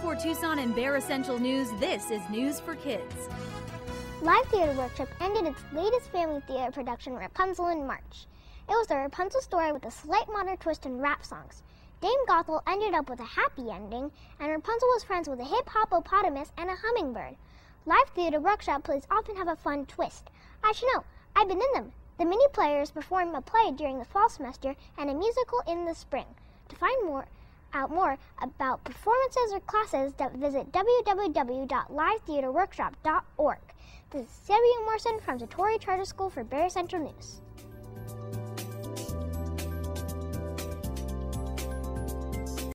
For Tucson and Bear Essential News, this is News for Kids. Live Theatre Workshop ended its latest family theater production, Rapunzel, in March. It was the Rapunzel story with a slight modern twist and rap songs. Dame Gothel ended up with a happy ending, and Rapunzel was friends with a hip hoppopotamus and a hummingbird. Live theater workshop plays often have a fun twist. I should know, I've been in them. The mini players perform a play during the fall semester and a musical in the spring. To find more out more about performances or classes, visit www.livetheaterworkshop.org. This is Sarah Morrison from Satori Charter School for Bear Essential News.